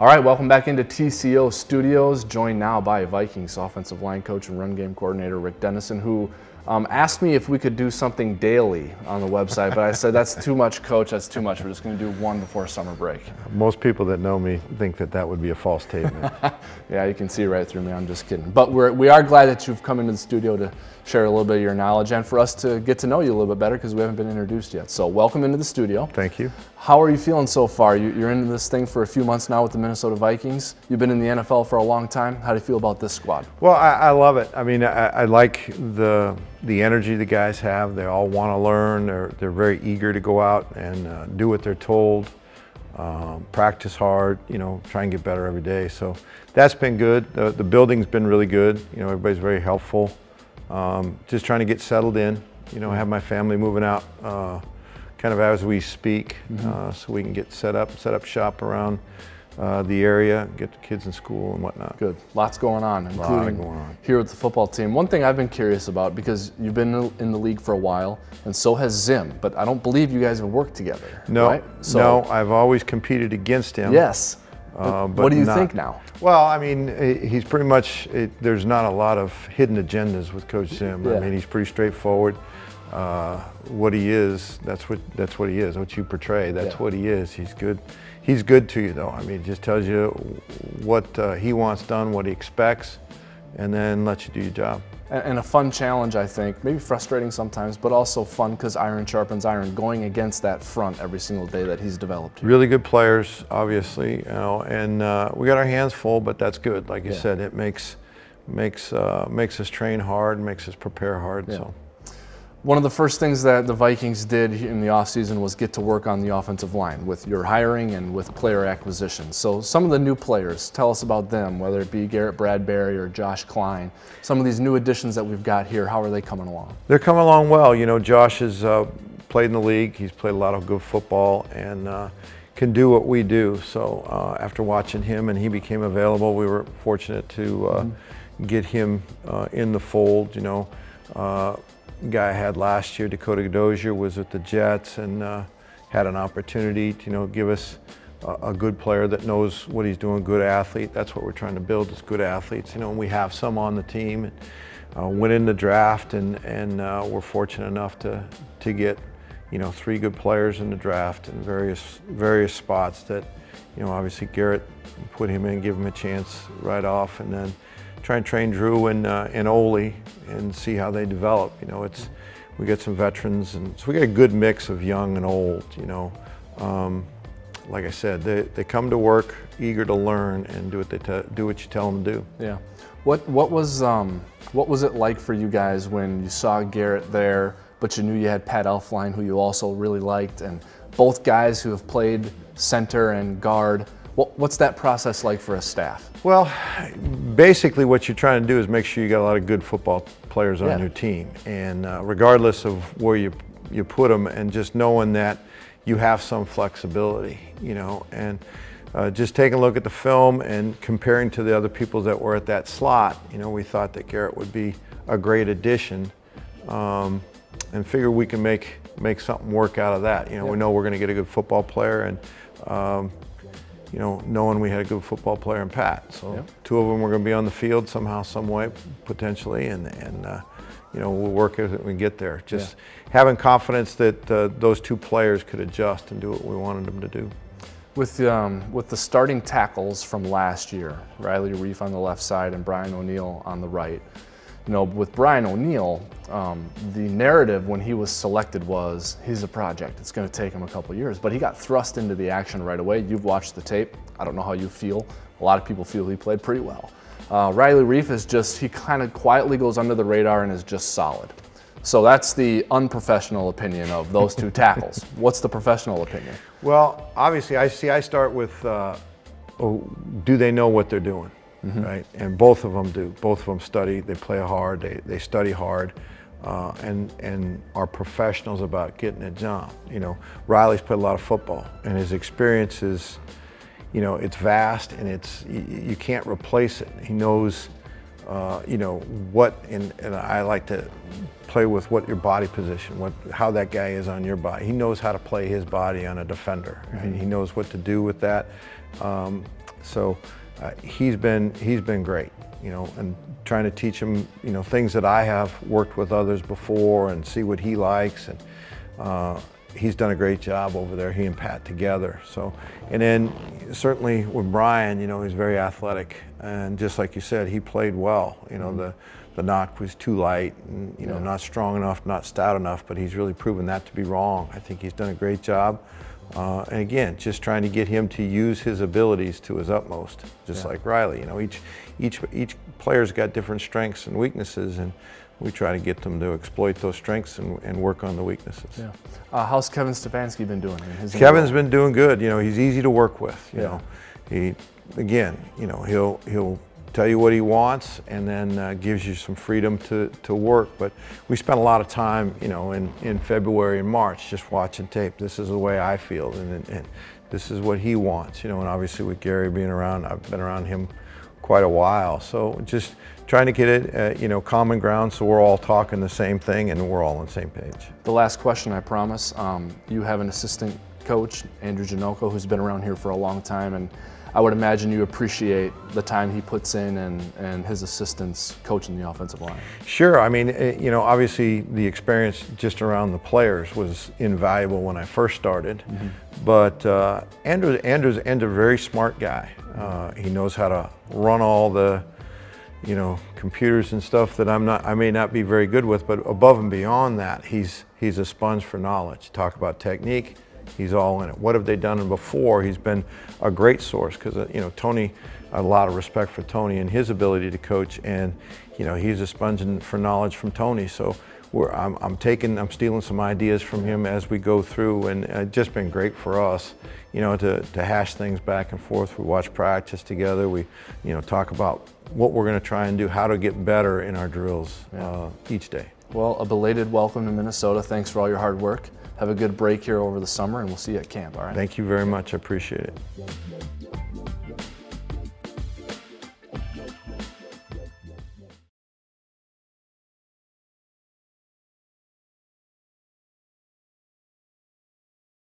All right, welcome back into TCO Studios, joined now by Vikings offensive line coach and run game coordinator Rick Dennison, who um, asked me if we could do something daily on the website, but I said that's too much, coach. That's too much. We're just going to do one before summer break. Most people that know me think that that would be a false statement. yeah, you can see right through me. I'm just kidding. But we're, we are glad that you've come into the studio to share a little bit of your knowledge and for us to get to know you a little bit better because we haven't been introduced yet. So welcome into the studio. Thank you. How are you feeling so far? You, are into this thing for a few months now with the Minnesota Vikings. You've been in the NFL for a long time. How do you feel about this squad? Well, I, I love it. I mean, I, I, like the the energy the guys have. They all want to learn. They're they're very eager to go out and uh, do what they're told. Um, practice hard. You know, try and get better every day. So that's been good. The, the building's been really good. You know, everybody's very helpful. Um, just trying to get settled in. You know, have my family moving out. Uh, kind of as we speak, mm -hmm. uh, so we can get set up, set up shop around uh, the area, get the kids in school and whatnot. Good. Lots going on, including going on. here with the football team. One thing I've been curious about, because you've been in the league for a while, and so has Zim, but I don't believe you guys have worked together. No, right? so, no, I've always competed against him. Yes. Uh, but what do you not, think now? Well, I mean, he's pretty much, it, there's not a lot of hidden agendas with Coach Zim. Yeah. I mean, he's pretty straightforward uh, what he is, that's what that's what he is. What you portray, that's yeah. what he is. He's good. He's good to you though. I mean, he just tells you what uh, he wants done, what he expects, and then lets you do your job. And, and a fun challenge, I think. Maybe frustrating sometimes, but also fun because iron sharpens iron. Going against that front every single day that he's developed. Really good players, obviously, you know, and uh, we got our hands full, but that's good. Like you yeah. said, it makes makes uh, makes us train hard, makes us prepare hard. Yeah. So. One of the first things that the Vikings did in the offseason was get to work on the offensive line with your hiring and with player acquisition. So some of the new players, tell us about them, whether it be Garrett Bradbury or Josh Kline. Some of these new additions that we've got here, how are they coming along? They're coming along well. You know, Josh has uh, played in the league. He's played a lot of good football and uh, can do what we do. So uh, after watching him and he became available, we were fortunate to mm -hmm. get him uh, in the fold, you know uh, guy I had last year, Dakota Dozier, was with the Jets and uh, had an opportunity to you know give us a, a, good player that knows what he's doing, good athlete. That's what we're trying to build is good athletes. You know, and we have some on the team. And, uh, went in the draft and and uh, we're fortunate enough to to get you know three good players in the draft in various various spots that you know obviously Garrett put him in, give him a chance right off, and then try and train Dru and, uh, and Oli and see how they develop. You know, it's, we get some veterans, and so we got a good mix of young and old, you know. Um, like I said, they, they come to work eager to learn and do what they do what you tell them to do. Yeah. What what was um, what was it like for you guys when you saw Garrett there, but you knew you had Pat Elflein, who you also really liked, and both guys who have played center and guard. What's that process like for a staff? Well, basically what you're trying to do is make sure you got a lot of good football players on yeah. your team. And uh, regardless of where you, you put them and just knowing that you have some flexibility, you know, and uh, just taking a look at the film and comparing to the other people that were at that slot, you know, we thought that Garrett would be a great addition um, and figure we can make, make something work out of that. You know, yeah. we know we're going to get a good football player and um, you know, knowing we had a good football player in Pat. So yep. two of them were going to be on the field somehow, some way, potentially, and and uh, you know we'll work as we get there. Just yeah. having confidence that uh, those two players could adjust and do what we wanted them to do. With um, with the starting tackles from last year, Riley Reiff on the left side and Brian O'Neill on the right you know, with Brian O'Neill, um, the narrative when he was selected was he's a project. It's going to take him a couple years, but he got thrust into the action right away. You've watched the tape. I don't know how you feel. A lot of people feel he played pretty well. Uh, Riley Reiff is just, he kind of quietly goes under the radar and is just solid. So that's the unprofessional opinion of those two tackles. What's the professional opinion? Well, obviously, I see. I start with, uh, oh, do they know what they're doing? Mm -hmm. right? And both of them do. Both of them study. They play hard. They, they study hard. Uh, and and are professionals about getting a job. You know, Riley's played a lot of football, and his experience is, you know, it's vast and it's you, you can't replace it. He knows, uh, you know, what and and I like to play with what your body position, what how that guy is on your body. He knows how to play his body on a defender, mm -hmm. and he knows what to do with that. Um, So uh, he's been he's been great, you know, and trying to teach him, you know, things that I have worked with others before and see what he likes and. Uh, he's done a great job over there, he and Pat together. So, and then certainly with Brian, you know, he's very athletic, and just like you said, he played well. You know, mm-hmm. the the knock was too light, and you know, yeah. not strong enough, not stout enough. But he's really proven that to be wrong. I think he's done a great job. Uh, and again, just trying to get him to use his abilities to his utmost, just yeah. like Riley. You know, each each each player's got different strengths and weaknesses, and we try to get them to exploit those strengths and, and work on the weaknesses. Yeah. Uh, how's Kevin Stefanski been doing? Kevin's been doing good. You know, he's easy to work with. You yeah. know, he again, you know, he'll he'll tell you what he wants and then uh, gives you some freedom to, to work. But we spent a lot of time, you know, in, in February and March just watching tape. This is the way I feel and, and this is what he wants, you know, and obviously with Gary being around, I've been around him quite a while. So just trying to get it, uh, you know, common ground so we're all talking the same thing and we're all on the same page. The last question, I promise. Um, you have an assistant coach, Andrew Janocko, who's been around here for a long time, and I would imagine you appreciate the time he puts in and, and his assistants coaching the offensive line. Sure. I mean, it, you know, obviously the experience just around the players was invaluable when I first started. Mm -hmm. But uh, Andrew, Andrew's, Andrew's a very smart guy. Uh, he knows how to run all the you know, computers and stuff that I'm not, I may not be very good with, but above and beyond that, he's, he's a sponge for knowledge. Talk about technique, he's all in it. What have they done before? He's been a great source because, uh, you know, Tony, a lot of respect for Tony and his ability to coach and, you know, he's a sponge for knowledge from Tony. So I'm, I'm, taking, I'm stealing some ideas from him as we go through and it's uh, just been great for us, you know, to, to hash things back and forth. We watch practice together. We, you know, talk about what we're going to try and do, how to get better in our drills yeah. uh, each day. Well, a belated welcome to Minnesota. Thanks for all your hard work. Have a good break here over the summer, and we'll see you at camp, all right? Thank you very much. I appreciate it.